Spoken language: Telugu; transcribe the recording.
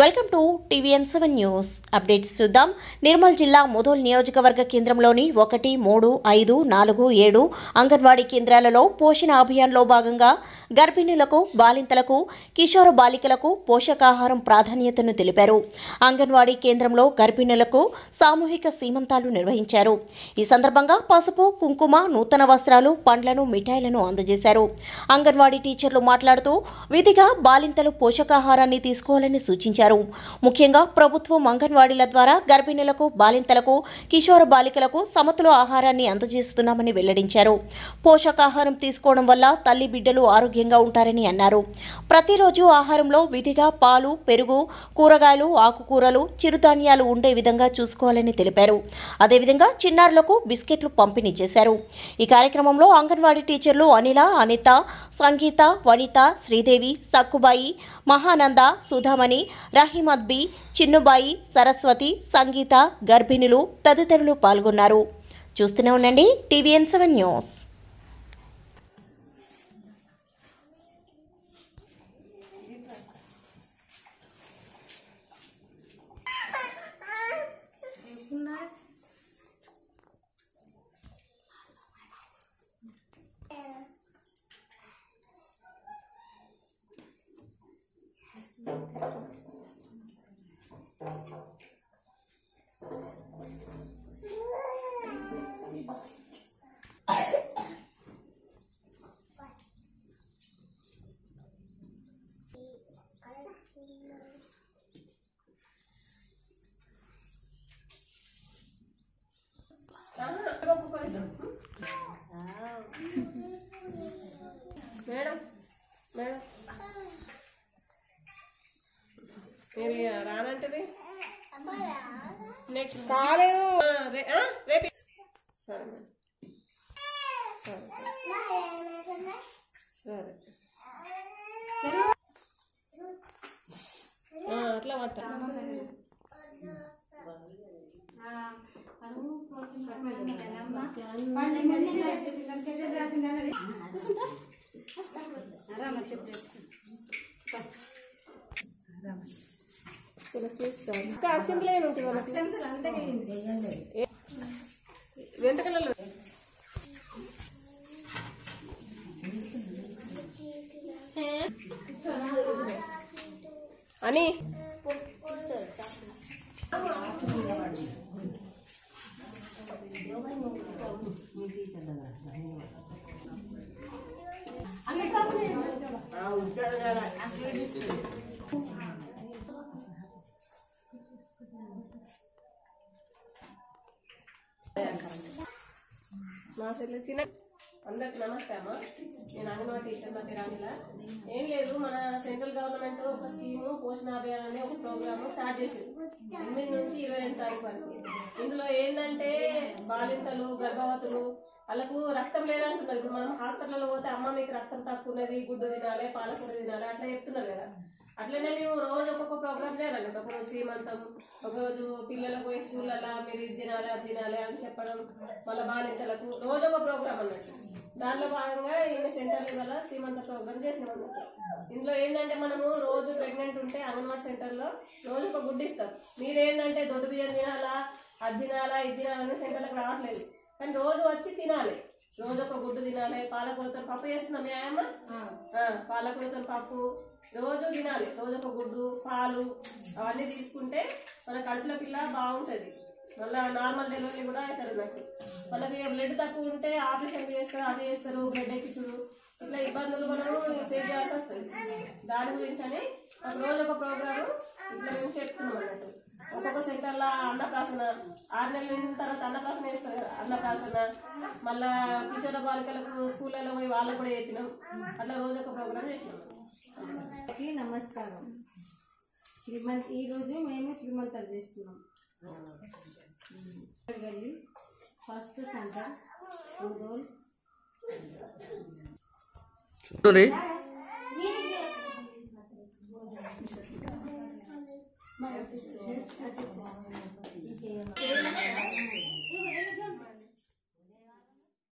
Welcome to TVN seven news updates చూద్దాం. నిర్మల్ జిల్లా ముదోల్ నియోజకవర్గ కేంద్రంలోని ఒకటి మూడు ఐదు నాలుగు ఏడు అంగన్వాడీ కేంద్రాలలో పోషణ అభియాన్లో భాగంగా గర్భిణులకు బాలింతలకు కిషోర బాలికలకు పోషకాహారం ప్రాధాన్యతను తెలిపారు. అంగన్వాడీ కేంద్రంలో గర్భిణులకు సామూహిక సీమంతాలు నిర్వహించారు. ఈ సందర్భంగా పసుపు కుంకుమ నూతన వస్త్రాలు పండ్లను మిఠాయిలను అందజేశారు. అంగన్వాడీ టీచర్లు మాట్లాడుతూ విధిగా బాలింతలు పోషకాహారాన్ని తీసుకోవాలని సూచించారు. ముఖ్యంగా ప్రభుత్వం అంగన్వాడీల ద్వారా గర్భిణులకు బాలింతలకు కిషోర బాలికలకు సమతుల ఆహారాన్ని అందజేస్తున్నామని వెల్లడించారు. పోషకాహారం తీసుకోవడం వల్ల తల్లి బిడ్డలు ఆరోగ్యంగా ఉంటారని అన్నారు. ప్రతిరోజు ఆహారంలో విధిగా పాలు పెరుగు కూరగాయలు ఆకుకూరలు చిరుధాన్యాలు ఉండే విధంగా చూసుకోవాలని తెలిపారు. అదేవిధంగా చిన్నారులకు బిస్కెట్లు పంపిణీ చేశారు. ఈ కార్యక్రమంలో అంగన్వాడీ టీచర్లు అనిల అనిత సంగీత వనిత శ్రీదేవి సక్కుబాయి మహానంద సుధామణి రహీమద్ బి చిన్నుబాయి సరస్వతి సంగీత గర్భిణులు తదితరులు పాల్గొన్నారు. చూస్తూనే ఉండండి టీవీఎన్ సెవెన్ న్యూస్. మేడం మీరు రానంటది? నెక్స్ట్ కాలేదు. ఆ, రే- ఆ, రేపు. సరే మేడం సరే సరే. సరే. ఆ, అట్లా పట్ట. ఉంటుంది వాళ్ళకి? వెంటకలలో అని? మా సెల్లు చిన్న అందరికి నమస్తే అమ్మ. నేను అంగన్వాడీ టీచర్ మధ్య రానిలా. ఏం లేదు మన సెంట్రల్ గవర్నమెంట్ ఒక స్కీము పోషణ అభియాన్ అనే ఒక ప్రోగ్రామ్ స్టార్ట్ చేసింది. ఎనిమిది నుంచి ఇరవై రెండు తారీఖు వరకు. ఇందులో ఏంటంటే బాలింతలు గర్భవతులు వాళ్ళకు రక్తం లేదంటున్నారు. ఇప్పుడు మనం హాస్పిటల్లో పోతే అమ్మ మీకు రక్తం తక్కువ ఉన్నది గుడ్డు తినాలి పాలకూర తినాలి అట్లా చెప్తున్నారు కదా. అట్లనే మేము రోజు ఒక్కొక్క ప్రోగ్రామ్ చేయాలి ఒకరోజు శ్రీమంతం ఒకరోజు పిల్లలకు పోయి స్కూళ్ళల్లో మీరు ఇది తినాలి అది తినాలి అని చెప్పడం వాళ్ళ బాలింతలకు రోజు ఒక ప్రోగ్రామ్ అన్నట్టు. దానిలో భాగంగా ఈమె సెంటర్ వల్ల శ్రీమంత ప్రోగ్రామ్ చేసినాం అన్నట్టు. ఇందులో ఏంటంటే మనము రోజు ప్రెగ్నెంట్ ఉంటే అంగన్వాడీ సెంటర్లో రోజు ఒక గుడ్డు ఇస్తాం మీరేంటంటే దొడ్డు బియ్యం తినాలా అది తినాలా ఇది తినాలని సెంటర్లకు రావట్లేదు. కానీ రోజు వచ్చి తినాలి. రోజు ఒక గుడ్డు తినాలి పాలకూరతో పప్పు చేస్తున్నాం ఏమన్నా పాలకూరతో పప్పు. రోజు తినాలి. రోజు ఒక గుడ్డు పాలు అవన్నీ తీసుకుంటే మన కడుపులో పిల్ల బాగుంటది. మళ్ళీ నార్మల్ డెలివరీ కూడా అవుతారు నాకు. మనకి బ్లడ్ తక్కువ ఉంటే ఆపరేషన్ చేస్తారు అవి చేస్తారు బ్లడ్ ఎక్కించుడు. ఇట్లా ఇబ్బందులు మనము ఫేస్ చేయాల్సి వస్తుంది. దాని గురించి అని ఒక రోజు ఒక ప్రోగ్రామ్ ఇట్లా మేము చెప్తున్నాం అన్నట్టు. సెంటర్లో అన్నప్రాసన ఆరు నెలల నిండిన తర్వాత అన్నప్రాసన వేస్తారు కదా అన్నప్రాసన. మళ్ళా కిషోర బాలికలకు స్కూళ్ళలో పోయి వాళ్ళకు కూడా చెప్పినాం. అట్లా రోజు ఒక ప్రోగ్రామ్ చేసినాం నమస్కారం. శ్రీమంత్ ఈరోజు మేము శ్రీమంతాలు చేస్తున్నాం. First centre 妈呀这是谁吃的这